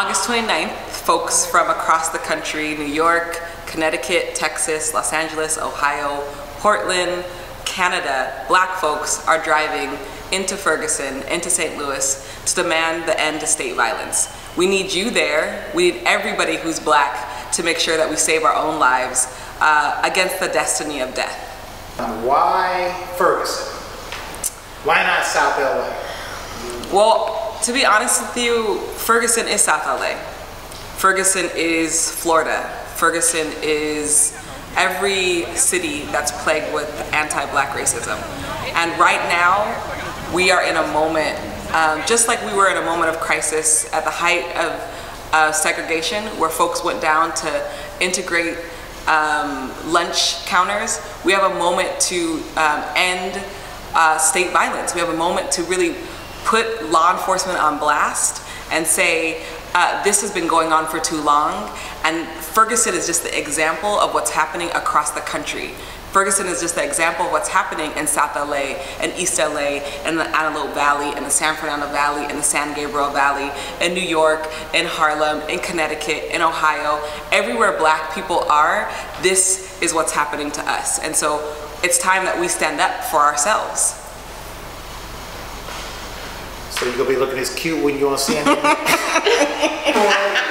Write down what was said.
August 29th, folks from across the country, New York, Connecticut, Texas, Los Angeles, Ohio, Portland, Canada, black folks are driving into Ferguson, into St. Louis to demand the end to state violence. We need you there. We need everybody who's black to make sure that we save our own lives uh, against the destiny of death. Why Ferguson? Why not South LA? Well, to be honest with you, Ferguson is South LA. Ferguson is Florida. Ferguson is every city that's plagued with anti-black racism. And right now, we are in a moment, um, just like we were in a moment of crisis at the height of uh, segregation, where folks went down to integrate um, lunch counters, we have a moment to um, end uh, state violence. We have a moment to really put law enforcement on blast and say, uh, this has been going on for too long. And Ferguson is just the example of what's happening across the country. Ferguson is just the example of what's happening in South LA and East LA and the Antelope Valley and the San Fernando Valley and the San Gabriel Valley in New York, in Harlem, in Connecticut, in Ohio. Everywhere black people are, this is what's happening to us. And so it's time that we stand up for ourselves. So you're gonna be looking as cute when you on CNN?